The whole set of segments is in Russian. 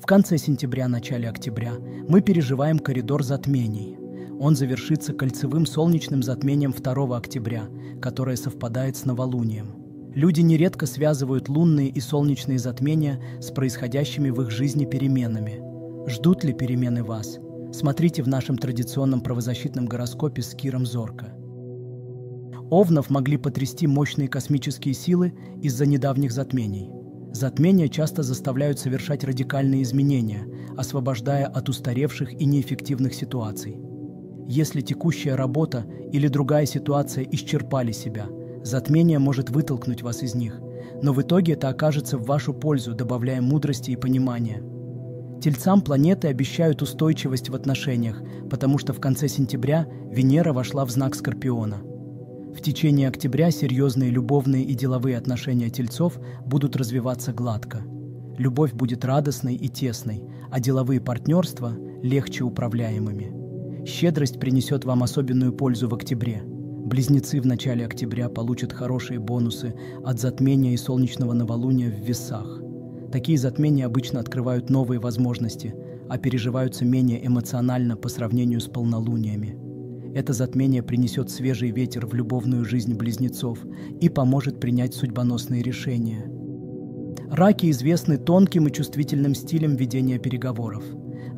В конце сентября, начале октября мы переживаем коридор затмений. Он завершится кольцевым солнечным затмением 2 октября, которое совпадает с новолунием. Люди нередко связывают лунные и солнечные затмения с происходящими в их жизни переменами. Ждут ли перемены вас? Смотрите в нашем традиционном правозащитном гороскопе с Киром Зорко. Овнов могли потрясти мощные космические силы из-за недавних затмений. Затмения часто заставляют совершать радикальные изменения, освобождая от устаревших и неэффективных ситуаций. Если текущая работа или другая ситуация исчерпали себя, затмение может вытолкнуть вас из них, но в итоге это окажется в вашу пользу, добавляя мудрости и понимания. Тельцам планеты обещают устойчивость в отношениях, потому что в конце сентября Венера вошла в знак Скорпиона – в течение октября серьезные любовные и деловые отношения тельцов будут развиваться гладко. Любовь будет радостной и тесной, а деловые партнерства – легче управляемыми. Щедрость принесет вам особенную пользу в октябре. Близнецы в начале октября получат хорошие бонусы от затмения и солнечного новолуния в весах. Такие затмения обычно открывают новые возможности, а переживаются менее эмоционально по сравнению с полнолуниями. Это затмение принесет свежий ветер в любовную жизнь близнецов и поможет принять судьбоносные решения. Раки известны тонким и чувствительным стилем ведения переговоров.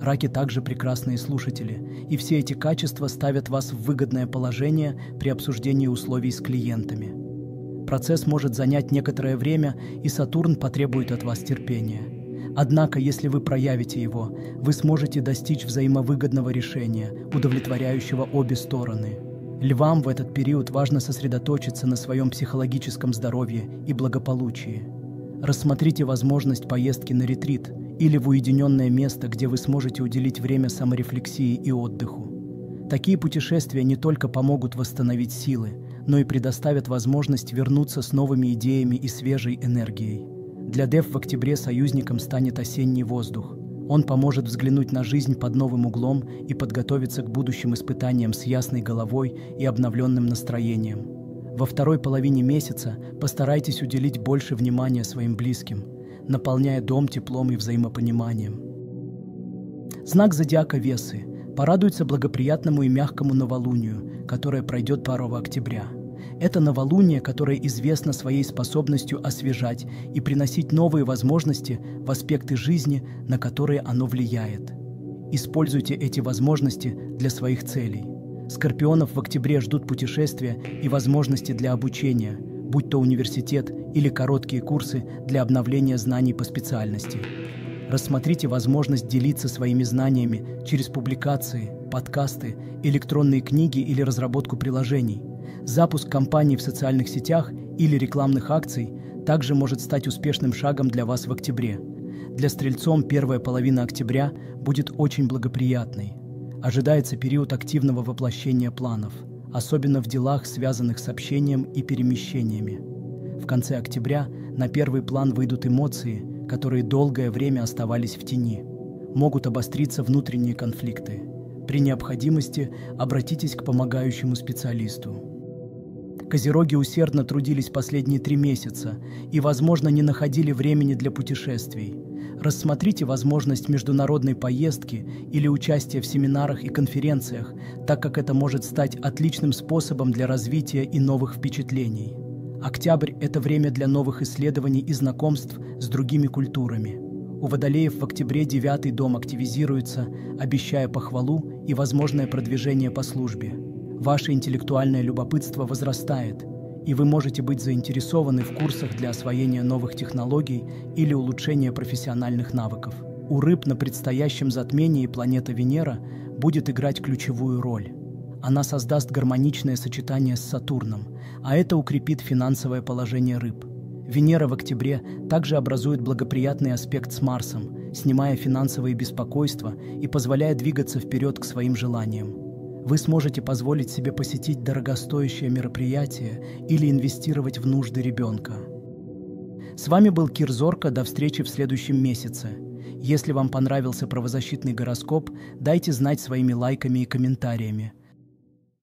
Раки также прекрасные слушатели, и все эти качества ставят вас в выгодное положение при обсуждении условий с клиентами. Процесс может занять некоторое время, и Сатурн потребует от вас терпения – Однако, если вы проявите его, вы сможете достичь взаимовыгодного решения, удовлетворяющего обе стороны. Львам в этот период важно сосредоточиться на своем психологическом здоровье и благополучии. Рассмотрите возможность поездки на ретрит или в уединенное место, где вы сможете уделить время саморефлексии и отдыху. Такие путешествия не только помогут восстановить силы, но и предоставят возможность вернуться с новыми идеями и свежей энергией. Для Дев в октябре союзником станет осенний воздух. Он поможет взглянуть на жизнь под новым углом и подготовиться к будущим испытаниям с ясной головой и обновленным настроением. Во второй половине месяца постарайтесь уделить больше внимания своим близким, наполняя дом теплом и взаимопониманием. Знак зодиака Весы порадуется благоприятному и мягкому новолунию, которое пройдет 2 октября – это новолуние, которое известно своей способностью освежать и приносить новые возможности в аспекты жизни, на которые оно влияет. Используйте эти возможности для своих целей. Скорпионов в октябре ждут путешествия и возможности для обучения, будь то университет или короткие курсы для обновления знаний по специальности. Рассмотрите возможность делиться своими знаниями через публикации, подкасты, электронные книги или разработку приложений – Запуск кампаний в социальных сетях или рекламных акций также может стать успешным шагом для вас в октябре. Для стрельцом первая половина октября будет очень благоприятной. Ожидается период активного воплощения планов, особенно в делах, связанных с общением и перемещениями. В конце октября на первый план выйдут эмоции, которые долгое время оставались в тени. Могут обостриться внутренние конфликты. При необходимости обратитесь к помогающему специалисту. Козероги усердно трудились последние три месяца и, возможно, не находили времени для путешествий. Рассмотрите возможность международной поездки или участия в семинарах и конференциях, так как это может стать отличным способом для развития и новых впечатлений. Октябрь – это время для новых исследований и знакомств с другими культурами. У водолеев в октябре девятый дом активизируется, обещая похвалу и возможное продвижение по службе. Ваше интеллектуальное любопытство возрастает, и вы можете быть заинтересованы в курсах для освоения новых технологий или улучшения профессиональных навыков. У рыб на предстоящем затмении планета Венера будет играть ключевую роль. Она создаст гармоничное сочетание с Сатурном, а это укрепит финансовое положение рыб. Венера в октябре также образует благоприятный аспект с Марсом, снимая финансовые беспокойства и позволяя двигаться вперед к своим желаниям. Вы сможете позволить себе посетить дорогостоящее мероприятие или инвестировать в нужды ребенка. С вами был Кир Зорко. До встречи в следующем месяце. Если вам понравился правозащитный гороскоп, дайте знать своими лайками и комментариями.